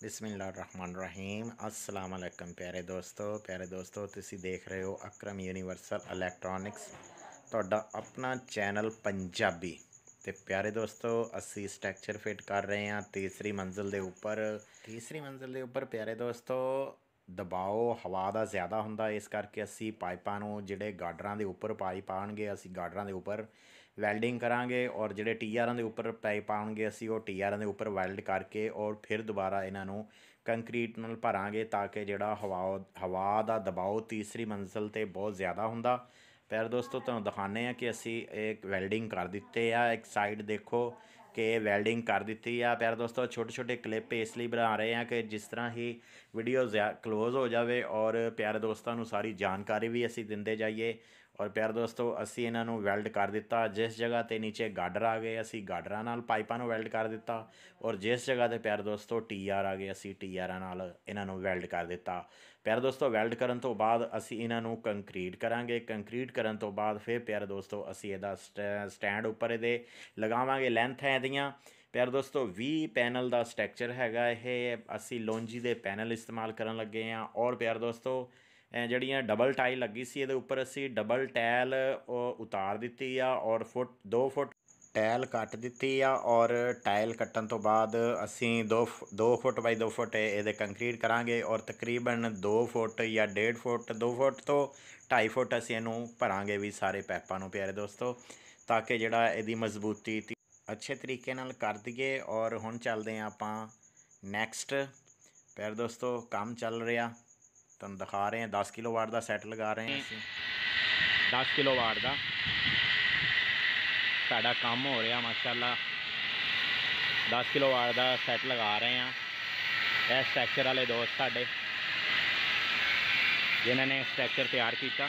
ਬਿਸਮਿਲ੍ਲਾਹਿਰਰਹਿਮਾਨਿਰਰਹੀਮ ਅਸਲਾਮ ਅਲੈਕਮ ਪਿਆਰੇ ਦੋਸਤੋ ਪਿਆਰੇ ਦੋਸਤੋ ਤੁਸੀਂ ਦੇਖ ਰਹੇ ਹੋ ਅਕਰਮ ਯੂਨੀਵਰਸਲ ਇਲੈਕਟ੍ਰੋਨਿਕਸ ਤੁਹਾਡਾ ਆਪਣਾ ਚੈਨਲ ਪੰਜਾਬੀ ਤੇ ਪਿਆਰੇ ਦੋਸਤੋ ਅਸੀਂ ਸਟਰਕਚਰ ਫਿਟ ਕਰ ਰਹੇ ਹਾਂ ਤੀਸਰੀ ਮੰਜ਼ਿਲ ਦੇ ਉੱਪਰ ਤੀਸਰੀ ਮੰਜ਼ਿਲ ਦੇ ਉੱਪਰ ਪਿਆਰੇ ਦੋਸਤੋ ਦਬਾਅ ਹਵਾ ਦਾ ਜ਼ਿਆਦਾ ਹੁੰਦਾ, ਇਸ ਕਰਕੇ ਅਸੀਂ ਪਾਈਪਾਂ ਨੂੰ ਜਿਹੜੇ ਗਾਡਰਾਂ ਦੇ ਉੱਪਰ ਪਾਈਪ ਆਣਗੇ ਅਸੀਂ ਗਾਡਰਾਂ ਦੇ ਉੱਪਰ ਵੈਲਡਿੰਗ ਕਰਾਂਗੇ ਔਰ ਜਿਹੜੇ ਟੀਆਰਾਂ ਦੇ ਉੱਪਰ ਪਾਈਪ ਆਉਣਗੇ ਅਸੀਂ ਉਹ ਟੀਆਰਾਂ ਦੇ ਉੱਪਰ ਵੈਲਡ ਕਰਕੇ ਔਰ ਫਿਰ ਦੁਬਾਰਾ ਇਹਨਾਂ ਨੂੰ ਕੰਕਰੀਟ ਨਾਲ ਭਰਾਂਗੇ ਤਾਂ ਕਿ ਜਿਹੜਾ ਹਵਾ ਹਵਾ ਦਾ ਦਬਾਅ ਤੀਸਰੀ ਮੰਜ਼ਿਲ ਤੇ ਬਹੁਤ ਜ਼ਿਆਦਾ ਹੁੰਦਾ। ਪਿਆਰ ਦੋਸਤੋ, ਤੁਹਾਨੂੰ ਦਿਖਾਣੇ ਆ ਕਿ ਅਸੀਂ ਇੱਕ ਵੈਲਡਿੰਗ ਕਰ ਦਿੱਤੇ ਆ। ਇੱਕ ਸਾਈਡ ਦੇਖੋ ਕਿ ਵੈਲਡਿੰਗ ਕਰ ਦਿੱਤੀ ਆ। ਪਿਆਰ ਦੋਸਤੋ ਛੋਟੇ ਛੋਟੇ ਕਲਿੱਪ ਇਸ ਲਈ ਬਣਾ ਰਹੇ ਆ ਕਿ ਜਿਸ ਤਰ੍ਹਾਂ ਹੀ ਵੀਡੀਓ ਕਲੋਜ਼ ਹੋ ਜਾਵੇ ਔਰ ਪਿਆਰੇ ਦੋਸਤਾਂ ਨੂੰ ਸਾਰੀ ਜਾਣਕਾਰੀ ਵੀ ਅਸੀਂ ਦਿੰਦੇ ਜਾਈਏ। ਔਰ ਪਿਆਰ ਦੋਸਤੋ, ਅਸੀਂ ਇਹਨਾਂ ਨੂੰ ਵੈਲਡ ਕਰ ਦਿੱਤਾ। ਜਿਸ ਜਗ੍ਹਾ ਤੇ ਨੀਚੇ ਗਾਡਰ ਆ ਗਏ, ਅਸੀਂ ਗਾਡਰਾਂ ਨਾਲ ਪਾਈਪਾਂ ਨੂੰ ਵੈਲਡ ਕਰ ਦਿੱਤਾ। ਔਰ ਜਿਸ ਜਗ੍ਹਾ ਤੇ ਪਿਆਰ ਦੋਸਤੋ ਟੀਆਰ ਆ ਗਏ, ਅਸੀਂ ਟੀਆਰਾਂ ਨਾਲ ਇਹਨਾਂ ਨੂੰ ਵੈਲਡ ਕਰ ਦਿੱਤਾ। ਪਿਆਰ ਦੋਸਤੋ ਵੈਲਡ ਕਰਨ ਤੋਂ ਬਾਅਦ ਅਸੀਂ ਇਹਨਾਂ ਨੂੰ ਕੰਕਰੀਟ ਕਰਾਂਗੇ। ਕੰਕਰੀਟ ਕਰਨ ਤੋਂ ਬਾਅਦ ਫਿਰ ਪਿਆਰੇ ਦੋਸਤੋ, ਅਸੀਂ ਇਹਦਾ ਸਟੈਂਡ ਉੱਪਰ ਇਹਦੇ ਲਗਾਵਾਂਗੇ। ਲੈਂਥ ਹੈ ਇਹਦੀਆਂ। ਪਿਆਰ ਦੋਸਤੋ 20 ਪੈਨਲ ਦਾ ਸਟਰਕਚਰ ਹੈਗਾ ਇਹ। ਅਸੀਂ ਲੋਂਜੀ ਦੇ ਪੈਨਲ ਇਸਤੇਮਾਲ ਕਰਨ ਲੱਗੇ ਆ ਔਰ ਪਿਆਰ ਦੋਸਤੋ ਜਿਹੜੀਆਂ ਡਬਲ ਟਾਈ ਲੱਗੀ ਸੀ, ਇਹਦੇ ਉੱਪਰ ਅਸੀਂ ਡਬਲ ਟਾਇਲ ਉਤਾਰ ਦਿੱਤੀ ਆ ਔਰ ਫੁੱਟ 2 ਫੁੱਟ ਟਾਇਲ ਕੱਟ ਦਿੱਤੀ ਆ ਔਰ ਟਾਇਲ ਕੱਟਣ ਤੋਂ ਬਾਅਦ ਅਸੀਂ 2 2 ਫੁੱਟ ਬਾਈ 2 ਫੁੱਟ ਇਹਦੇ ਕੰਕਰੀਟ ਕਰਾਂਗੇ ਔਰ ਤਕਰੀਬਨ 2 ਫੁੱਟ ਜਾਂ 1.5 ਫੁੱਟ 2 ਫੁੱਟ ਤੋਂ 2.5 ਫੁੱਟ ਅਸੀਂ ਇਹਨੂੰ ਭਰਾਂਗੇ ਵੀ ਸਾਰੇ ਪੈਪਾਂ ਨੂੰ, ਪਿਆਰੇ ਦੋਸਤੋ, ਤਾਂ ਕਿ ਜਿਹੜਾ ਇਹਦੀ ਮਜ਼ਬੂਤੀ ਅੱਛੇ ਤਰੀਕੇ ਨਾਲ ਕਰ ਦਈਏ ਔਰ ਹੁਣ ਚੱਲਦੇ ਆਂ ਆਪਾਂ ਨੈਕਸਟ ਪਿਆਰੇ ਦੋਸਤੋ, ਕੰਮ ਚੱਲ ਰਿਹਾ। ਤੁਹਾਨੂੰ ਦਿਖਾ ਰਹੇ ਹਾਂ 10 ਕਿਲੋ ਵਾਟ ਦਾ ਸੈੱਟ ਲਗਾ ਰਹੇ ਹਾਂ ਅਸੀਂ। 10 ਕਿਲੋ ਵਾਟ ਦਾ। ਸਾਡਾ ਕੰਮ ਹੋ ਰਿਹਾ, ਮਾਸ਼ਾਅੱਲਾ। 10 ਕਿਲੋ ਵਾਟ ਦਾ ਸੈੱਟ ਲਗਾ ਰਹੇ ਹਾਂ। ਇਹ ਸਟ੍ਰਕਚਰ ਵਾਲੇ ਦੋਸਤ ਸਾਡੇ, ਜਿਨ੍ਹਾਂ ਨੇ ਸਟ੍ਰਕਚਰ ਤਿਆਰ ਕੀਤਾ।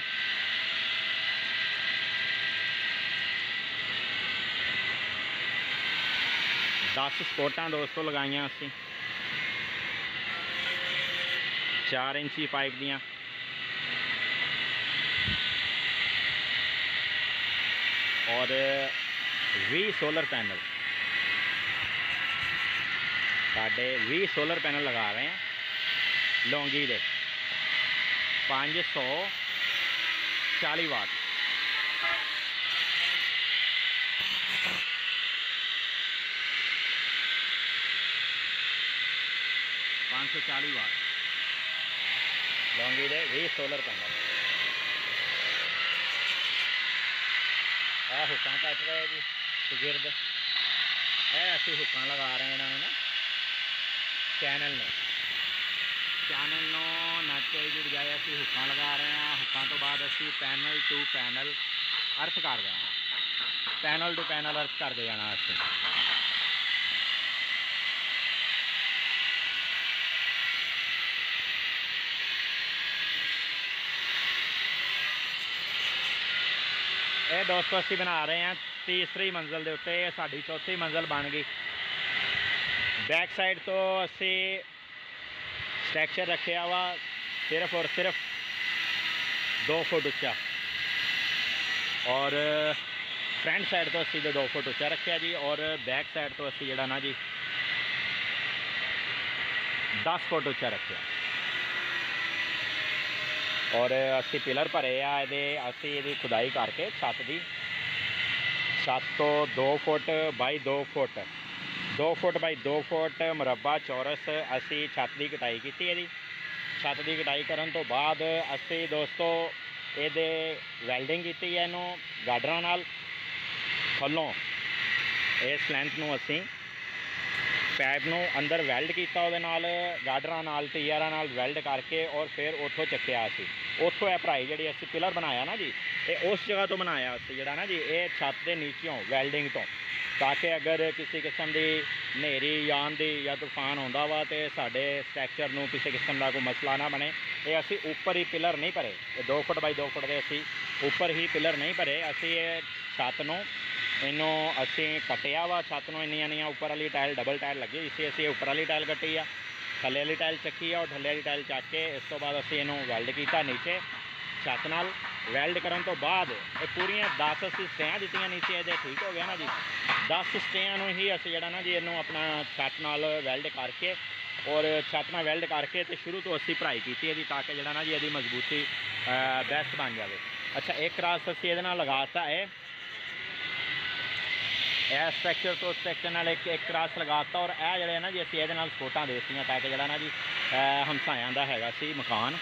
ਦਸ ਸਪੋਰਟਾਂ ਦੋਸਤੋ ਲਗਾਈਆਂ ਅਸੀਂ। 4 ਇੰਚੀ ਪਾਈਪ ਦੀਆਂ। ਔਰ 20 ਸੋਲਰ ਪੈਨਲ। ਸਾਡੇ 20 ਸੋਲਰ ਪੈਨਲ ਲਗਾ ਰਹੇ ਹਾਂ। ਲੌਂਗੀ ਦੇ। 540 ਵਾਟ। पाँच सौ चालीस वाट। लॉन्गीड है ये सोलर पैनल है। हुक्का कट रहे जी सुगिर्द ऐसी हुक्का लगा रहे हैं इन्होंने चैनल ने चैनल नो नटे की बजाय असं हुक्का लगा रहे हैं। हुक्का तो बाद असी पैनल टू पैनल अर्थ कर देना पैनल टू पैनल अर्थ करते जाना असं ਕਰਦੇ ਦੋਸਤੋ, ਅਸੀਂ ਬਣਾ ਰਹੇ ਹਾਂ ਤੀਸਰੀ ਮੰਜ਼ਲ ਦੇ ਉੱਤੇ। ਇਹ ਸਾਡੀ ਚੌਥੀ ਮੰਜ਼ਲ ਬਣ ਗਈ। ਬੈਕ ਸਾਈਡ ਤੋਂ ਅਸੀਂ ਸਟ੍ਰਕਚਰ ਰੱਖਿਆ ਵਾ, ਸਿਰਫ ਔਰ ਸਿਰਫ 2 ਫੁੱਟ ਉੱਚਾ। ਔਰ ਫਰੰਟ ਸਾਈਡ ਤੋਂ ਅਸੀਂ 2 ਫੁੱਟ ਉੱਚਾ ਰੱਖਿਆ ਜੀ, ਔਰ ਬੈਕ ਸਾਈਡ ਤੋਂ ਅਸੀਂ ਜਿਹੜਾ ਨਾ ਜੀ 10 ਫੁੱਟ ਉੱਚਾ ਰੱਖਿਆ। ਔਰ ਅਸੀਂ ਪਿਲਰ ਭਰੇ ਆ ਇਹਦੇ, ਅਸੀਂ ਇਹਦੀ ਖੁਦਾਈ ਕਰਕੇ ਛੱਤ ਦੀ। ਛੱਤ ਤੋਂ 2 ਫੁੱਟ ਬਾਈ 2 ਫੁੱਟ। 2 ਫੁੱਟ ਬਾਈ 2 ਫੁੱਟ ਮਰਬਾ ਚੌਰਸ ਅਸੀਂ ਛੱਤ ਦੀ ਕਟਾਈ ਕੀਤੀ ਇਹਦੀ। ਛੱਤ ਦੀ ਕਟਾਈ ਕਰਨ ਤੋਂ ਬਾਅਦ ਅਸੀਂ ਦੋਸਤੋ ਇਹਦੇ ਵੈਲਡਿੰਗ ਕੀਤੀ ਹੈ ਇਹਨੂੰ ਗਾਡਰਾਂ ਨਾਲ। ਥੱਲੋਂ ਇਸ ਲੈਂਥ ਨੂੰ ਅਸੀਂ ਪੈਪ ਨੂੰ ਅੰਦਰ ਵੈਲਡ ਕੀਤਾ ਉਹਦੇ ਨਾਲ, ਗਾਡਰਾਂ ਨਾਲ ਟੀਆਰਾਂ ਨਾਲ ਵੈਲਡ ਕਰਕੇ ਔਰ ਫਿਰ ਉੱਥੋਂ ਚੱਕਿਆ ਸੀ ਉੱਥੋਂ ਇਹ ਭਰਾਈ ਜਿਹੜੀ ਅਸੀਂ ਪਿਲਰ ਬਣਾਇਆ ਨਾ ਜੀ, ਇਹ ਉਸ ਜਗ੍ਹਾ ਤੋਂ ਬਣਾਇਆ ਸੀ ਜਿਹੜਾ ਨਾ ਜੀ, ਇਹ ਛੱਤ ਦੇ ਨੀਚੋਂ ਵੈਲਡਿੰਗ ਤੋਂ। ਤਾਂ ਕਿ ਅਗਰ ਕਿਸੇ ਕਿਸਮ ਦੀ ਹਨੇਰੀ ਜਾਂ ਦੀ ਜਾਂ ਤੂਫਾਨ ਆਉਂਦਾ ਵਾ ਤੇ ਸਾਡੇ ਸਟਰਕਚਰ ਨੂੰ ਕਿਸੇ ਕਿਸਮ ਦਾ ਕੋਈ ਮਸਲਾ ਨਾ ਬਣੇ। ਇਹ ਅਸੀਂ ਉੱਪਰ ਹੀ ਪਿਲਰ ਨਹੀਂ ਭਰੇ। ਇਹ 2 ਫੁੱਟ ਬਾਈ 2 ਫੁੱਟ ਦੇ ਅਸੀਂ ਉੱਪਰ ਹੀ ਪਿਲਰ ਨਹੀਂ ਭਰੇ। ਅਸੀਂ ਇਹ ਛੱਤ ਨੂੰ ਇਹਨੂੰ ਅਸੀਂ ਕੱਟਿਆ ਵਾ, ਛੱਤ ਨੂੰ ਇੰਨੀਆਂ ਇੰਨੀਆਂ ਉੱਪਰ ਵਾਲੀ ਟਾਇਲ ਡਬਲ ਟਾਇਲ ਲੱਗੀ ਹੋਈ ਸੀ, ਅਸੀਂ ਉੱਪਰ ਵਾਲੀ ਟਾਇਲ ਕੱਟੀ ਆ। ਥੱਲੇ ਵਾਲੀ ਟਾਇਲ ਚੱਕੀ ਆ ਔਰ ਥੱਲੇ ਵਾਲੀ ਟਾਇਲ ਚੱਕ ਕੇ ਇਸ ਤੋਂ ਬਾਅਦ ਅਸੀਂ ਇਹਨੂੰ ਵੈਲਡ ਕੀਤਾ ਨੀਚੇ, ਛੱਤ ਨਾਲ। ਵੈਲਡ ਕਰਨ ਤੋਂ ਬਾਅਦ ਇਹ ਪੂਰੀਆਂ 10 ਅਸੀਂ ਸਟਿਆਂ ਦਿੱਤੀਆਂ ਨੀਚੇ ਇਹਦੇ, ਠੀਕ ਹੋ ਗਿਆ ਨਾ ਜੀ? 10 ਸਟਿਆਂ ਨੂੰ ਹੀ ਅਸੀਂ ਜਿਹੜਾ ਨਾ ਜੀ ਇਹਨੂੰ ਆਪਣਾ ਛੱਤ ਨਾਲ ਵੈਲਡ ਕਰਕੇ ਔਰ ਛੱਤ ਨਾਲ ਵੈਲਡ ਕਰਕੇ ਤੇ ਸ਼ੁਰੂ ਤੋਂ ਅਸੀਂ ਭਰਾਈ ਕੀਤੀ ਇਹਦੀ ਤਾਂ ਕਿ ਜਿਹੜਾ ਨਾ ਜੀ ਇਹਦੀ ਮਜ਼ਬੂਤੀ ਬੈਸਟ ਬਣ ਜਾਵੇ। ਅੱਛਾ, ਇੱਕ ਰਾਸ ਅਸੀਂ ਇਹਦੇ ਨਾਲ ਲਗਾਤਾ ਹੈ ਇਹ ਸਟਰਕਚਰ ਤੋਂ ਸਟਰਕਚਰ ਨਾਲ ਇੱਕ ਇੱਕ ਕਰਾਸ ਲਗਾਤਾ ਔਰ ਇਹ ਜਿਹੜੇ ਨਾ ਜੀ, ਅਸੀਂ ਇਹਦੇ ਨਾਲ ਸਪੋਰਟਾਂ ਦੇ ਦਿੱਤੀਆਂ ਤਾਂ ਕਿ ਜਿਹੜਾ ਨਾ ਜੀ, ਇਹ ਹਮਸਾਇਆਂ ਦਾ ਹੈਗਾ ਸੀ ਮਕਾਨ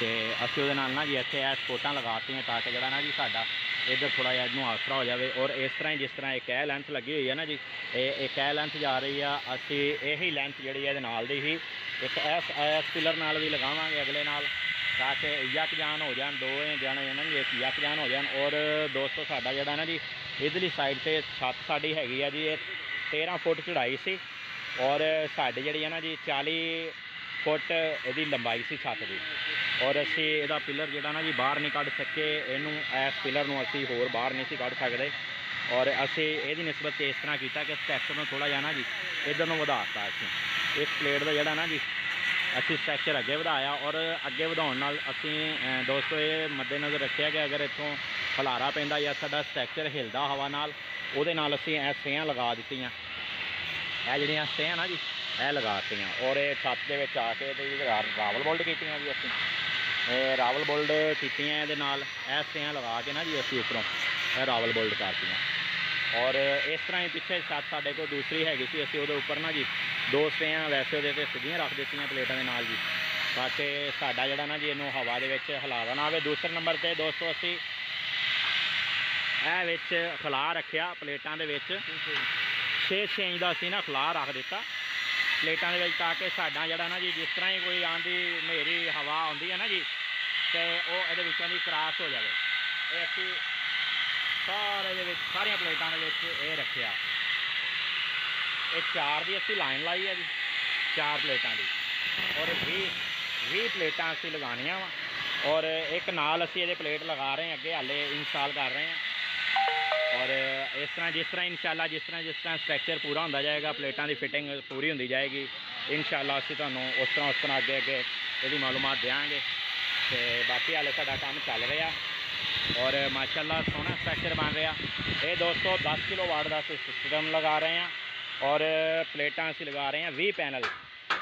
ਤੇ ਅਸੀਂ ਉਹਦੇ ਨਾਲ ਨਾ ਜੀ ਇੱਥੇ ਇਹ ਸਪੋਰਟਾਂ ਲਗਾਤੀਆਂ ਤਾਂ ਕਿ ਜਿਹੜਾ ਨਾ ਜੀ ਸਾਡਾ ਇੱਧਰ ਥੋੜਾ ਜਿਹਾ ਇਹਨੂੰ ਆਸਰਾ ਹੋ ਜਾਵੇ ਔਰ ਇਸ ਤਰ੍ਹਾਂ ਹੀ ਜਿਸ ਤਰ੍ਹਾਂ ਇੱਕ ਇਹ ਲੈਂਥ ਲੱਗੀ ਹੋਈ ਹੈ ਨਾ ਜੀ, ਇਹ ਇੱਕ ਇਹ ਲੈਂਥ ਜਾ ਰਹੀ ਆ, ਅਸੀਂ ਇਹੀ ਲੈਂਥ ਜਿਹੜੀ ਹੈ ਇਹਦੇ ਨਾਲ ਦੀ ਹੀ ਇੱਕ ਐਸ ਐਸ ਪਿਲਰ ਨਾਲ ਵੀ ਲਗਾਵਾਂਗੇ ਅਗਲੇ ਨਾਲ ਤਾਂ ਕਿ ਯਕਜਾਨ ਹੋ ਜਾਣ ਦੋ ਜਾਣੇ ਨਾ ਜੀ ਇੱਕ ਯਕ ਹੋ ਜਾਣ ਔਰ ਦੋਸਤੋ ਸਾਡਾ ਜਿਹੜਾ ਨਾ ਜੀ ਇਧਰਲੀ ਸਾਈਡ ਤੇ ਛੱਤ ਸਾਡੀ ਹੈਗੀ ਆ ਜੀ, ਇਹ 13 ਫੁੱਟ ਚੜਾਈ ਸੀ ਔਰ ਸਾਡੀ ਜਿਹੜੀ ਹੈ ਨਾ ਜੀ 40 ਫੁੱਟ ਇਹਦੀ ਲੰਬਾਈ ਸੀ ਛੱਤ ਦੀ। ਔਰ ਅਸੀਂ ਇਹਦਾ ਪਿਲਰ ਜਿਹੜਾ ਨਾ ਜੀ ਬਾਹਰ ਨਹੀਂ ਕੱਢ ਸਕੇ, ਇਹਨੂੰ ਇਸ ਪਿਲਰ ਨੂੰ ਅਸੀਂ ਹੋਰ ਬਾਹਰ ਨਹੀਂ ਸੀ ਕੱਢ ਸਕਦੇ। ਔਰ ਅਸੀਂ ਇਹਦੀ ਨਿਸਬਤ ਤੇ ਇਸ ਤਰ੍ਹਾਂ ਕੀਤਾ ਕਿ ਸਟੈਕਚਰ ਨੂੰ ਥੋੜਾ ਜਿਹਾ ਨਾ ਜੀ ਇਧਰ ਨੂੰ ਵਧਾਤਾ ਅਸੀਂ। ਇਸ ਪਲੇਟ ਦਾ ਜਿਹੜਾ ਨਾ ਜੀ ਅਸੀਂ ਸਟਰਕਚਰ ਅੱਗੇ ਵਧਾਇਆ ਔਰ ਅੱਗੇ ਵਧਾਉਣ ਨਾਲ ਅਸੀਂ ਦੋਸਤੋ, ਇਹ ਮੱਦੇਨਜ਼ਰ ਰੱਖਿਆ ਕਿ ਅਗਰ ਇੱਥੋਂ ਖਲਾਰਾ ਪੈਂਦਾ ਜਾਂ ਸਾਡਾ ਸਟਰਕਚਰ ਹਿਲਦਾ ਹਵਾ ਨਾਲ, ਉਹਦੇ ਨਾਲ ਅਸੀਂ ਇਹ ਸਟੇਆਂ ਲਗਾ ਦਿੱਤੀਆਂ। ਇਹ ਜਿਹੜੀਆਂ ਸਟੇਆਂ ਨਾ ਜੀ, ਇਹ ਲਗਾਤੀਆਂ ਔਰ ਇਹ ਛੱਤ ਦੇ ਵਿੱਚ ਆ ਕੇ ਤੇ ਇਹਦੇ ਰਾਵਲ ਬੋਲਡ ਕੀਤੀਆਂ ਜੀ ਅਸੀਂ। ਇਹ ਰਾਵਲ ਬੋਲਡ ਕੀਤੀਆਂ ਇਹਦੇ ਨਾਲ, ਇਹ ਸਟੇਆਂ ਲਗਾ ਕੇ ਨਾ ਜੀ ਅਸੀਂ ਉੱਪਰੋਂ, ਇਹ ਰਾਵਲ ਬੋਲਡ ਕਰਤੀਆਂ। ਔਰ ਇਸ ਤਰ੍ਹਾਂ ਹੀ ਪਿੱਛੇ ਛੱਤ ਸਾਡੇ ਕੋਲ ਦੂਸਰੀ ਹੈਗੀ ਸੀ, ਅਸੀਂ ਉਹਦੇ ਉੱਪਰ ਨਾ ਜੀ ਦੋ ਸਟੇਆਂ ਵੈਸੇ ਉਹਦੇ ਤੇ ਸਿੱਧੀਆਂ ਰੱਖ ਦਿੱਤੀਆਂ ਪਲੇਟਾਂ ਦੇ ਨਾਲ ਜੀ। ਤਾਂ ਕਿ ਸਾਡਾ ਜਿਹੜਾ ਨਾ ਜੀ ਇਹਨੂੰ ਹਵਾ ਦੇ ਵਿੱਚ ਹਿਲਾਵਾ ਨਾ ਆਵੇ, ਦੂਸਰੇ ਨੰਬਰ ਤੇ ਦੋਸਤੋ ਅਸੀਂ ਇਹ ਵਿੱਚ ਖਲਾ ਰੱਖਿਆ ਪਲੇਟਾਂ ਦੇ ਵਿੱਚ। 6-6 ਇੰਚ ਦਾ ਅਸੀਂ ਨਾ ਖਲਾ ਰੱਖ ਦਿੱਤਾ। ਪਲੇਟਾਂ ਦੇ ਵਿੱਚ ਤਾਂ ਕਿ ਸਾਡਾ ਜਿਹੜਾ ਨਾ ਜੀ, ਜਿਸ ਤਰ੍ਹਾਂ ਹੀ ਕੋਈ ਆਂਦੀ ਹਨੇਰੀ, ਹਵਾ ਆਉਂਦੀ ਹੈ ਨਾ ਜੀ, ਤੇ ਉਹ ਇਹਦੇ ਵਿੱਚੋਂ ਦੀ ਕ੍ਰਾਸ ਹੋ ਜਾਵੇ। ਇਹ ਅਸੀਂ ਸਾਰੇ ਦੇ ਵਿੱਚ, ਸਾਰੀਆਂ ਪਲੇਟਾਂ ਦੇ ਵਿੱਚ ਇਹ ਰੱਖਿਆ। ਇਹ ਚਾਰ ਦੀ ਅਸੀਂ ਲਾਈਨ ਲਾਈ ਹੈ ਜੀ, ਚਾਰ ਪਲੇਟਾਂ ਦੀ। ਔਰ 20 20 ਪਲੇਟਾਂ ਅਸੀਂ ਲਗਾਉਣੀਆਂ ਵਾ। ਔਰ ਇੱਕ ਨਾਲ ਅਸੀਂ ਇਹਦੇ ਪਲੇਟ ਲਗਾ ਰਹੇ ਹਾਂ, ਅੱਗੇ ਹਾਲੇ ਇੰਸਟਾਲ ਕਰ ਰਹੇ ਹਾਂ। ਔਰ ਇਸ ਤਰ੍ਹਾਂ ਜਿਸ ਤਰ੍ਹਾਂ ਇਨਸ਼ਾਅੱਲਾ ਜਿਸ ਤਰ੍ਹਾਂ ਜਿਸ ਤਰ੍ਹਾਂ ਸਟਰਕਚਰ ਪੂਰਾ ਹੁੰਦਾ ਜਾਏਗਾ, ਪਲੇਟਾਂ ਦੀ ਫਿਟਿੰਗ ਪੂਰੀ ਹੁੰਦੀ ਜਾਏਗੀ, ਇਨਸ਼ਾਅੱਲਾ ਅਸੀਂ ਤੁਹਾਨੂੰ ਉਸ ਤਰ੍ਹਾਂ ਉਸ ਤਰ੍ਹਾਂ ਅੱਗੇ ਅੱਗੇ ਇਹਦੀ ਮਾਲੂਮਾਤ ਦੇਵਾਂਗੇ ਤੇ ਬਾਕੀ ਹਾਲੇ ਸਾਡਾ ਕੰਮ ਚੱਲ ਰਿਹਾ ਔਰ ਮਾਸ਼ਾਅੱਲਾ ਸੋਹਣਾ ਸਟਰਕਚਰ ਬਣ ਰਿਹਾ। ਇਹ ਦੋਸਤੋ 10 ਕਿਲੋ ਵਾਟ ਦਾ ਅਸੀਂ ਸਿਸਟਮ ਲਗਾ ਰਹੇ ਹਾਂ ਔਰ ਪਲੇਟਾਂ ਅਸੀਂ ਲਗਾ ਰਹੇ ਹਾਂ 20 ਪੈਨਲ।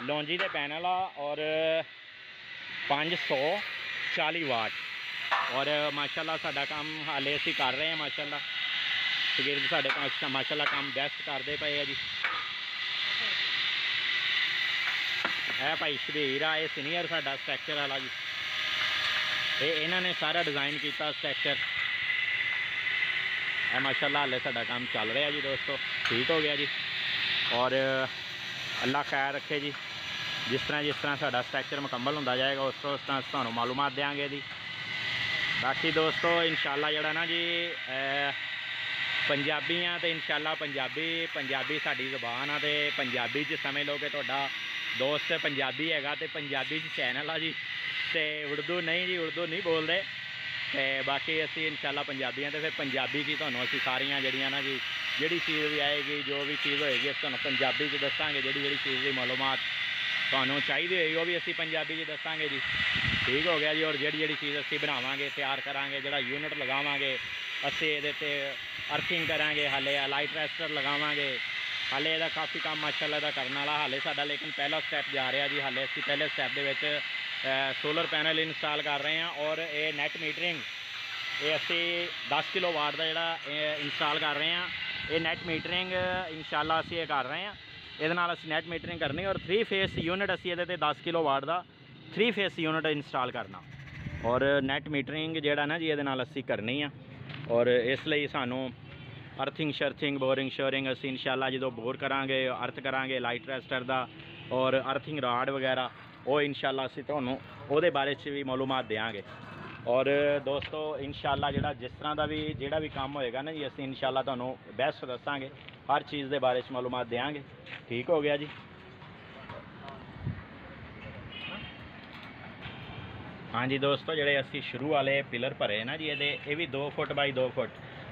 ਲੌਂਜੀ ਦੇ ਪੈਨਲ ਆ ਔਰ 540 ਵਾਟ। ਔਰ ਮਾਸ਼ਾਅੱਲਾ ਸਾਡਾ ਕੰਮ ਹਾਲੇ ਅਸੀਂ ਕਰ ਰਹੇ ਹਾਂ ਮਾਸ਼ਾਅੱਲਾ ਸ਼ਾਗਿਰਦ ਸਾਡੇ ਕੰਮ ਮਾਸ਼ਾਅੱਲਾ ਕੰਮ ਬੈਸਟ ਕਰਦੇ ਪਏ ਆ ਜੀ ਇਹ ਭਾਈ ਸ਼ਬੀਰ ਆ ਇਹ ਸੀਨੀਅਰ ਸਾਡਾ ਸਟਰਕਚਰ ਵਾਲਾ ਜੀ ਇਹ ਇਹਨਾਂ ਨੇ ਸਾਰਾ ਡਿਜ਼ਾਈਨ ਕੀਤਾ ਸਟਰਕਚਰ ਇਹ ਮਾਸ਼ਾਅੱਲਾ ਹਾਲੇ ਸਾਡਾ ਕੰਮ ਚੱਲ ਰਿਹਾ ਜੀ ਦੋਸਤੋ ਠੀਕ ਹੋ ਗਿਆ ਜੀ ਔਰ ਅੱਲਾ ਖੈਰ ਰੱਖੇ ਜੀ ਜਿਸ ਤਰ੍ਹਾਂ ਜਿਸ ਤਰ੍ਹਾਂ ਸਾਡਾ ਸਟਰਕਚਰ ਮੁਕੰਮਲ ਹੁੰਦਾ ਜਾਏਗਾ ਉਸ ਤੋਂ ਉਸ ਤਰ੍ਹਾਂ ਅਸੀਂ ਤੁਹਾਨੂੰ ਮਾਲੂਮਾਤ ਦੇਵਾਂਗੇ ਜੀ ਬਾਕੀ ਦੋਸਤੋ, ਇਨਸ਼ਾਅੱਲਾ ਜਿਹੜਾ ਨਾ ਜੀ ਪੰਜਾਬੀ ਪੰਜਾਬੀਆਂ ਤੇ ਇਨਸ਼ਾਅੱਲਾ ਪੰਜਾਬੀ ਪੰਜਾਬੀ ਸਾਡੀ ਜ਼ੁਬਾਨ ਆ ਤੇ ਪੰਜਾਬੀ 'ਚ ਸਮਝ ਲਓ ਕਿ ਤੁਹਾਡਾ ਦੋਸਤ ਪੰਜਾਬੀ ਹੈਗਾ ਤੇ ਪੰਜਾਬੀ 'ਚ ਚੈਨਲ ਆ ਜੀ। ਤੇ ਉਰਦੂ ਨਹੀਂ ਜੀ, ਉਰਦੂ ਨਹੀਂ ਬੋਲਦੇ। ਤੇ ਬਾਕੀ ਅਸੀਂ ਇਨਸ਼ਾਅੱਲਾ ਪੰਜਾਬੀਆਂ ਤੇ ਫਿਰ ਪੰਜਾਬੀ 'ਚ ਹੀ ਤੁਹਾਨੂੰ ਅਸੀਂ ਸਾਰੀਆਂ ਜਿਹੜੀਆਂ ਨਾ ਜੀ, ਜਿਹੜੀ ਚੀਜ਼ ਵੀ ਆਏਗੀ, ਜੋ ਵੀ ਚੀਜ਼ ਹੋਏਗੀ, ਅਸੀਂ ਤੁਹਾਨੂੰ ਪੰਜਾਬੀ 'ਚ ਦੱਸਾਂਗੇ, ਜਿਹੜੀ ਜਿਹੜੀ ਚੀਜ਼ ਦੀ ਮਾਲੂਮਾਤ ਤੁਹਾਨੂੰ ਚਾਹੀਦੀ ਹੋਏਗੀ ਉਹ ਵੀ ਅਸੀਂ ਪੰਜਾਬੀ 'ਚ ਦੱਸਾਂਗੇ ਜੀ। ਠੀਕ ਹੋ ਗਿਆ ਜੀ, ਔਰ ਜਿਹੜੀ ਜਿਹੜੀ ਚੀਜ਼ ਅਸੀਂ ਬਣਾਵਾਂਗੇ, ਤਿਆਰ ਕਰਾਂਗੇ, ਜਿਹੜਾ ਯੂਨਿਟ ਲਗਾਵਾਂਗੇ, ਅਸੀਂ ਇਹਦੇ ਤੇ ਅਰਥਿੰਗ ਕਰਾਂਗੇ, ਹਾਲੇ ਲਾਈਟ ਰੈਸਟਰ ਲਗਾਵਾਂਗੇ। ਹਾਲੇ ਇਹਦਾ ਕਾਫੀ ਕੰਮ ਮਾਸ਼ਾਅੱਲਾ ਦਾ ਕਰਨ ਵਾਲਾ, ਹਾਲੇ ਸਾਡਾ ਲੇਕਿਨ ਪਹਿਲਾ ਸਟੈਪ ਜਾ ਰਿਹਾ ਜੀ, ਹਾਲੇ ਅਸੀਂ ਪਹਿਲੇ ਸਟੈਪ ਦੇ ਵਿੱਚ ਸੋਲਰ ਪੈਨਲ ਇੰਸਟਾਲ ਕਰ ਰਹੇ ਹਾਂ, ਔਰ ਇਹ ਨੈਟ ਮੀਟਰਿੰਗ ਇਹ ਅਸੀਂ 10 ਕਿਲੋ ਵਾਟ ਦਾ ਜਿਹੜਾ ਇੰਸਟਾਲ ਕਰ ਰਹੇ ਹਾਂ। ਇਹ ਨੈਟ ਮੀਟਰਿੰਗ ਇਨਸ਼ਾਅੱਲਾ ਅਸੀਂ ਇਹ ਕਰ ਰਹੇ ਹਾਂ। ਇਹਦੇ ਨਾਲ ਅਸੀਂ ਨੈਟ ਮੀਟਰਿੰਗ ਕਰਨੀ ਔਰ 3 ਫੇਸ ਯੂਨਿਟ ਅਸੀਂ ਇਹਦੇ ਤੇ 10 ਕਿਲੋ ਵਾਟ ਦਾ 3 ਫੇਸ ਯੂਨਿਟ ਇੰਸਟਾਲ ਕਰਨਾ। ਔਰ ਨੈਟ ਮੀਟਰਿੰਗ ਜਿਹੜਾ ਨਾ ਜੀ ਇਹਦੇ ਨਾਲ ਅਸੀਂ ਕਰਨੀ ਆ। ਔਰ ਇਸ ਲਈ ਸਾਨੂੰ ਅਰਥਿੰਗ ਸ਼ਰਥਿੰਗ ਬੋਰਿੰਗ ਸ਼ੋਰਿੰਗ ਅਸੀਂ ਇਨਸ਼ਾਅੱਲਾ ਜਦੋਂ ਬੋਰ ਕਰਾਂਗੇ ਅਰਥ ਕਰਾਂਗੇ ਲਾਈਟ ਰੈਸਟਰ ਦਾ ਔਰ ਅਰਥਿੰਗ ਰਾਡ ਵਗੈਰਾ, ਉਹ ਇਨਸ਼ਾਅੱਲਾ ਅਸੀਂ ਤੁਹਾਨੂੰ ਉਹਦੇ ਬਾਰੇ 'ਚ ਵੀ ਮਾਲੂਮਾਤ ਦੇਵਾਂਗੇ ਔਰ ਦੋਸਤੋ, ਇਨਸ਼ਾਅੱਲਾ ਜਿਹੜਾ ਜਿਸ ਤਰ੍ਹਾਂ ਦਾ ਵੀ, ਜਿਹੜਾ ਵੀ ਕੰਮ ਹੋਏਗਾ ਨਾ ਜੀ, ਅਸੀਂ ਇਨਸ਼ਾਅੱਲਾ ਤੁਹਾਨੂੰ ਬੈਸਟ ਦੱਸਾਂਗੇ। ਹਰ ਚੀਜ਼ ਦੇ ਬਾਰੇ 'ਚ ਮਾਲੂਮਾਤ ਦੇਵਾਂਗੇ ਠੀਕ ਹੋ ਗਿਆ ਜੀ। ਹਾਂਜੀ ਦੋਸਤੋ, ਜਿਹੜੇ ਅਸੀਂ ਸ਼ੁਰੂ ਵਾਲੇ ਪਿਲਰ ਭਰੇ ਨਾ ਜੀ, ਇਹਦੇ, ਇਹ ਵੀ 2 ਫੁੱਟ ਬਾਈ 2 ਫੁੱਟ।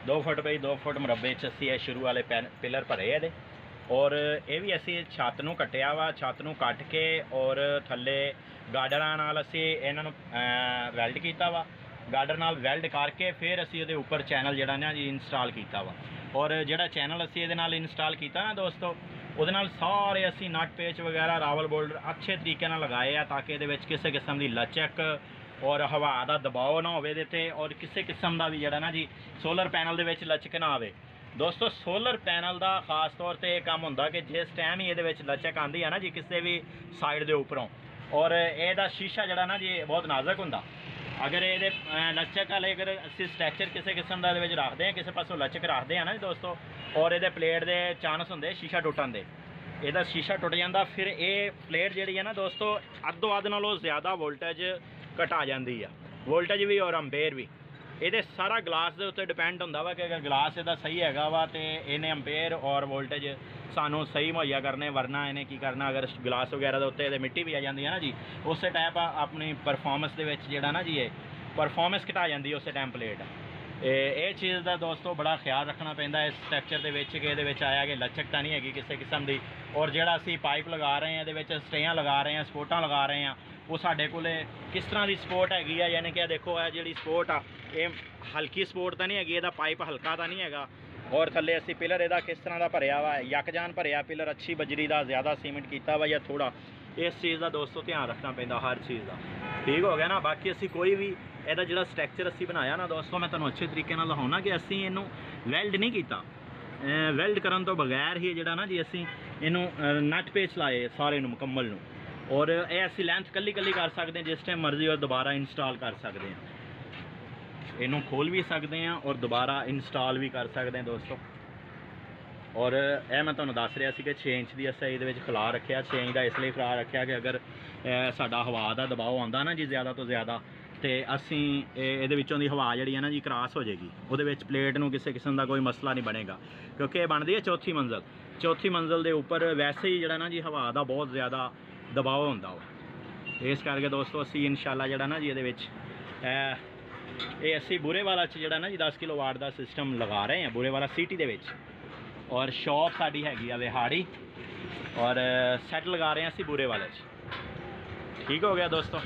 2 ਫੁੱਟ ਬਾਈ 2 ਫੁੱਟ ਮੁਰੱਬੇ 'ਚ ਅਸੀਂ ਇਹ ਸ਼ੁਰੂ ਵਾਲੇ ਪਿਲਰ ਭਰੇ ਇਹਦੇ। ਔਰ ਇਹ ਵੀ ਅਸੀਂ ਛੱਤ ਨੂੰ ਕੱਟਿਆ ਵਾ, ਛੱਤ ਨੂੰ ਕੱਟ ਕੇ ਔਰ ਥੱਲੇ ਗਾਡਰਾਂ ਨਾਲ ਅਸੀਂ ਇਹਨਾਂ ਨੂੰ ਵੈਲਡ ਕੀਤਾ ਵਾ। ਗਾਰਡਰ ਨਾਲ ਵੈਲਡ ਕਰਕੇ ਫਿਰ ਅਸੀਂ ਉਹਦੇ ਉੱਪਰ ਚੈਨਲ ਜਿਹੜਾ ਨਾ ਜੀ ਇੰਸਟਾਲ ਕੀਤਾ ਵਾ। ਔਰ ਜਿਹੜਾ ਚੈਨਲ ਅਸੀਂ ਇਹਦੇ ਨਾਲ ਇੰਸਟਾਲ ਕੀਤਾ ਨਾ ਦੋਸਤੋ, ਉਹਦੇ ਨਾਲ ਸਾਰੇ ਅਸੀਂ ਨਟ ਪੇਚ ਵਗੈਰਾ, ਰਾਵਲ ਬੋਲਡਰ ਅੱਛੇ ਤਰੀਕੇ ਨਾਲ ਲਗਾਏ ਆ ਤਾਂ ਕਿ ਇਹਦੇ ਵਿੱਚ ਕਿਸੇ ਕਿਸਮ ਦੀ ਲਚਕ ਔਰ ਹਵਾ ਦਾ ਦਬਾਅ ਨਾ ਹੋਵੇ ਇਹਦੇ ਤੇ ਔਰ ਕਿਸੇ ਕਿਸਮ ਦਾ ਵੀ ਜਿਹੜਾ ਨਾ ਜੀ ਸੋਲਰ ਪੈਨਲ ਦੇ ਵਿੱਚ ਲਚਕ ਨਾ ਆਵੇ। ਦੋਸਤੋ ਸੋਲਰ ਪੈਨਲ ਦਾ ਖਾਸ ਤੌਰ ਤੇ ਇਹ ਕੰਮ ਹੁੰਦਾ ਕਿ ਜਿਸ ਟਾਈਮ ਹੀ ਇਹਦੇ ਵਿੱਚ ਲਚਕ ਆਂਦੀ ਹੈ ਨਾ ਜੀ ਕਿਸੇ ਵੀ ਸਾਈਡ ਦੇ ਉੱਪਰੋਂ। ਔਰ ਇਹਦਾ ਸ਼ੀਸ਼ਾ ਜਿਹੜਾ ਨਾ ਜੀ ਬਹੁਤ ਨਾਜ਼ੁਕ ਹੁੰਦਾ। ਅਗਰ ਇਹਦੇ ਲਚਕ ਵਾਲੇ ਅਗਰ ਅਸੀਂ ਸਟ੍ਰਕਚਰ ਕਿਸੇ ਕਿਸਮ ਦਾ ਇਹਦੇ ਵਿੱਚ ਰੱਖਦੇ ਹਾਂ, ਕਿਸੇ ਪਾਸੋਂ ਲਚਕ ਰੱਖਦੇ ਹਾਂ ਨਾ ਜੀ ਦੋਸਤੋ, ਔਰ ਇਹਦੇ ਪਲੇਟ ਦੇ ਚਾਂਸ ਹੁੰਦੇ ਸ਼ੀਸ਼ਾ ਟੁੱਟਣ ਦੇ। ਇਹਦਾ ਸ਼ੀਸ਼ਾ ਟੁੱਟ ਜਾਂਦਾ, ਫਿਰ ਇਹ ਪਲੇਟ ਜਿਹੜੀ ਹੈ ਨਾ ਦੋਸਤੋ, ਅੱਧੋ ਅੱਧ ਨਾਲੋਂ ਜ਼ਿਆਦਾ ਵੋਲਟੇਜ ਘਟਾ ਜਾਂਦੀ ਆ। ਵੋਲਟੇਜ ਵੀ ਔਰ ਅੰਪੇਅਰ ਵੀ। ਇਹਦੇ ਸਾਰਾ ਗਲਾਸ ਦੇ ਉੱਤੇ ਡਿਪੈਂਡ ਹੁੰਦਾ ਵਾ ਕਿ ਅਗਰ ਗਲਾਸ ਇਹਦਾ ਸਹੀ ਹੈਗਾ ਵਾ ਤੇ ਇਹਨੇ ਅੰਪੇਅਰ ਔਰ ਵੋਲਟੇਜ ਸਾਨੂੰ ਸਹੀ ਮੁਹੱਈਆ ਕਰਨੇ, ਵਰਨਾ ਇਹਨੇ ਕੀ ਕਰਨਾ? ਅਗਰ ਗਲਾਸ ਵਗੈਰਾ ਦੇ ਉੱਤੇ ਇਹਦੇ ਮਿੱਟੀ ਵੀ ਆ ਜਾਂਦੀ ਹੈ ਨਾ ਜੀ, ਉਸੇ ਟਾਈਪ ਆਪਣੀ ਪਰਫਾਰਮੈਂਸ ਦੇ ਵਿੱਚ ਜਿਹੜਾ ਨਾ ਜੀ ਇਹ ਪਰਫਾਰਮੈਂਸ ਘਟਾ ਜਾਂਦੀ ਉਸੇ ਟਾਈਮ ਪਲੇਟ ਇਹ ਇਹ ਚੀਜ਼ ਦਾ ਦੋਸਤੋ ਬੜਾ ਖਿਆਲ ਰੱਖਣਾ ਪੈਂਦਾ ਇਸ ਸਟਰਕਚਰ ਦੇ ਵਿੱਚ ਕਿ ਇਹਦੇ ਵਿੱਚ ਆਇਆ ਕਿ ਲਚਕ ਤਾਂ ਨਹੀਂ ਹੈਗੀ ਕਿਸੇ ਕਿਸਮ ਦੀ। ਔਰ ਜਿਹੜਾ ਅਸੀਂ ਪਾਈਪ ਲਗਾ ਰਹੇ ਹਾਂ, ਇਹਦੇ ਵਿੱਚ ਸਟੇਆਂ ਲਗਾ ਰਹੇ ਹਾਂ, ਸਪੋਰਟਾਂ ਲਗਾ ਰਹੇ ਹਾਂ ਉਹ ਸਾਡੇ ਕੋਲੇ ਕਿਸ ਤਰ੍ਹਾਂ ਦੀ ਸਪੋਰਟ ਹੈਗੀ ਆ, ਯਾਨੀ ਕਿ ਇਹ ਦੇਖੋ ਇਹ ਜਿਹੜੀ ਸਪੋਰਟ ਆ, ਇਹ ਹਲਕੀ ਸਪੋਰਟ ਤਾਂ ਨਹੀਂ ਹੈਗੀ, ਇਹਦਾ ਪਾਈਪ ਹਲਕਾ ਤਾਂ ਨਹੀਂ ਹੈਗਾ। ਔਰ ਥੱਲੇ ਅਸੀਂ ਪਿਲਰ ਇਹਦਾ ਕਿਸ ਤਰ੍ਹਾਂ ਦਾ ਭਰਿਆ ਵਾ ਯਕਜਾਨ ਭਰਿਆ ਪਿਲਰ ਅੱਛੀ ਬਜਰੀ ਦਾ, ਜ਼ਿਆਦਾ ਸੀਮੈਂਟ ਕੀਤਾ ਵਾ ਜਾਂ ਥੋੜਾ ਇਸ ਚੀਜ਼ ਦਾ ਦੋਸਤੋ ਧਿਆਨ ਰੱਖਣਾ ਪੈਂਦਾ, ਹਰ ਚੀਜ਼ ਦਾ। ਠੀਕ ਹੋ ਗਿਆ ਨਾ? ਬਾਕੀ ਅਸੀਂ ਕੋਈ ਵੀ ਇਹਦਾ ਜਿਹੜਾ ਸਟਰਕਚਰ ਅਸੀਂ ਬਣਾਇਆ ਨਾ ਦੋਸਤੋ, ਮੈਂ ਤੁਹਾਨੂੰ ਅੱਛੇ ਤਰੀਕੇ ਨਾਲ ਦਿਖਾਉਣਾ ਕਿ ਅਸੀਂ ਇਹਨੂੰ ਵੈਲਡ ਨਹੀਂ ਕੀਤਾ। ਵੈਲਡ ਕਰਨ ਤੋਂ ਬਗੈਰ ਹੀ ਜਿਹੜਾ ਨਾ ਜੀ ਅਸੀਂ ਇਹਨੂੰ ਨਟ ਪੇਚ ਲਾਏ ਸਾਰੇ ਨੂੰ ਮੁਕੰਮਲ ਨੂੰ। ਔਰ ਇਹ ਅਸੀਂ ਲੈਂਥ ਕੱਲੀ ਕੱਲੀ ਕਰ ਸਕਦੇ ਹਾਂ, ਜਿਸ ਟਾਈਮ ਮਰਜ਼ੀ ਔਰ ਦੁਬਾਰਾ ਇੰਸਟਾਲ ਕਰ ਸਕਦੇ ਹਾਂ। ਇਹਨੂੰ ਖੋਲ ਵੀ ਸਕਦੇ ਹਾਂ ਔਰ ਦੁਬਾਰਾ ਇੰਸਟਾਲ ਵੀ ਕਰ ਸਕਦੇ ਹਾਂ ਦੋਸਤੋ। ਔਰ ਇਹ ਮੈਂ ਤੁਹਾਨੂੰ ਦੱਸ ਰਿਹਾ ਸੀ ਕਿ 6 ਇੰਚ ਦੀ ਅਸੀਂ ਇਹਦੇ ਵਿੱਚ ਖਲਾ ਰੱਖਿਆ 6 ਇੰਚ ਦਾ ਇਸ ਲਈ ਖਲਾ ਰੱਖਿਆ ਕਿ ਅਗਰ ਸਾਡਾ ਹਵਾ ਦਾ ਦਬਾਅ ਆਉਂਦਾ ਨਾ ਜੀ ਜ਼ਿਆਦਾ ਤੋਂ ਜ਼ਿਆਦਾ, ਤੇ ਅਸੀਂ ਇਹ- ਇਹਦੇ ਵਿੱਚੋਂ ਦੀ ਹਵਾ ਜਿਹੜੀ ਹੈ ਨਾ ਜੀ ਕ੍ਰਾਸ ਹੋ ਜਾਏਗੀ। ਉਹਦੇ ਵਿੱਚ ਪਲੇਟ ਨੂੰ ਕਿਸੇ ਕਿਸਮ ਦਾ ਕੋਈ ਮਸਲਾ ਨਹੀਂ ਬਣੇਗਾ। ਕਿਉਂਕਿ ਇਹ ਬਣਦੀ ਹੈ ਚੌਥੀ ਮੰਜ਼ਲ। ਚੌਥੀ ਮੰਜ਼ਲ ਦੇ ਉੱਪਰ ਵੈਸੇ ਹੀ ਜਿਹੜਾ ਨਾ ਜੀ ਹਵਾ ਦਾ ਬਹੁਤ ਜ਼ਿਆਦਾ ਦਬਾਅ ਹੁੰਦਾ ਉਹ ਇਸ ਕਰਕੇ ਦੋਸਤੋ ਅਸੀਂ ਇਨਸ਼ਾਅੱਲਾ ਜਿਹੜਾ ਨਾ ਜੀ ਇਹਦੇ ਵਿੱਚ ਇਹ ਇਹ ਅਸੀਂ ਬੁਰੇ ਵਾਲਾ ਚ ਜਿਹੜਾ ਨਾ ਜੀ 10 ਕਿਲੋ ਵਾਟ ਦਾ ਸਿਸਟਮ ਲਗਾ ਰਹੇ ਹਾਂ ਬੁਰੇ ਵਾਲਾ ਸਿਟੀ ਦੇ ਵਿੱਚ। ਔਰ ਸ਼ਾਪ ਸਾਡੀ ਹੈਗੀ ਆ ਵਿਹਾੜੀ। ਔਰ ਸੈੱਟ ਲਗਾ ਰਹੇ ਹਾਂ ਅਸੀਂ ਬੁਰੇ ਵਾਲੇ ਚ। ਠੀਕ ਹੋ ਗਿਆ ਦੋਸਤੋ?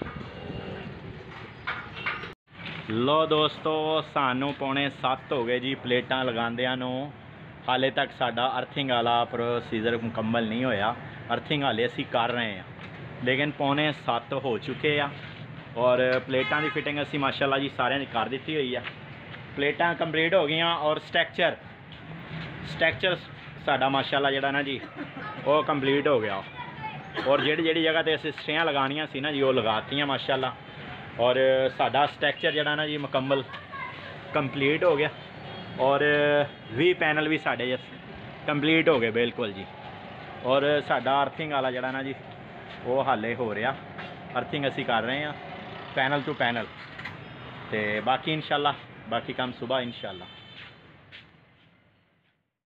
ਲੋ ਦੋਸਤੋ, ਸਾਨੂੰ ਪੌਣੇ 7 ਹੋ ਗਏ ਜੀ ਪਲੇਟਾਂ ਲਗਾਉਂਦਿਆਂ ਨੂੰ। ਹਾਲੇ ਤੱਕ ਸਾਡਾ ਅਰਥਿੰਗ ਵਾਲਾ ਪ੍ਰੋਸੀਜਰ ਮੁਕੰਮਲ ਨਹੀਂ ਹੋਇਆ। ਅਰਥਿੰਗ ਹਾਲੇ ਅਸੀਂ ਕਰ ਰਹੇ ਹਾਂ ਲੇਕਿਨ ਪੌਣੇ 7 ਹੋ ਚੁੱਕੇ ਆ ਔਰ ਪਲੇਟਾਂ ਦੀ ਫਿਟਿੰਗ ਅਸੀਂ ਮਾਸ਼ਾਅੱਲਾ ਜੀ ਸਾਰਿਆਂ ਦੀ ਕਰ ਦਿੱਤੀ ਹੋਈ ਆ ਪਲੇਟਾਂ ਕੰਪਲੀਟ ਹੋ ਗਈਆਂ ਔਰ ਸਟਰਕਚਰ ਸਟਰਕਚਰ ਸਾਡਾ ਮਾਸ਼ਾਅੱਲਾ ਜਿਹੜਾ ਨਾ ਜੀ ਉਹ ਕੰਪਲੀਟ ਹੋ ਗਿਆ ਔਰ ਜਿਹੜੀ ਜਿਹੜੀ ਜਗ੍ਹਾ ਤੇ ਅਸੀਂ ਸਟੇਆਂ ਲਗਾਉਣੀਆਂ ਸੀ ਨਾ ਜੀ ਉਹ ਲਗਾਤੀਆਂ ਮਾਸ਼ਾਅੱਲਾ ਔਰ ਸਾਡਾ ਸਟਰਕਚਰ ਜਿਹੜਾ ਨਾ ਜੀ ਮੁਕੰਮਲ ਕੰਪਲੀਟ ਹੋ ਗਿਆ ਔਰ 20 ਪੈਨਲ ਵੀ ਸਾਡੇ ਕੰਪਲੀਟ ਹੋ ਗਏ ਬਿਲਕੁਲ ਜੀ ਔਰ ਸਾਡਾ ਅਰਥਿੰਗ ਵਾਲਾ ਜਿਹੜਾ ਨਾ ਜੀ, ਉਹ ਹਾਲੇ ਹੋ ਰਿਹਾ। ਅਰਥਿੰਗ ਅਸੀਂ ਕਰ ਰਹੇ ਹਾਂ ਪੈਨਲ ਟੂ ਪੈਨਲ ਤੇ ਬਾਕੀ ਇਨਸ਼ਾਅੱਲਾ, ਬਾਕੀ ਕੰਮ ਸਵੇਰ ਇਨਸ਼ਾਅੱਲਾ।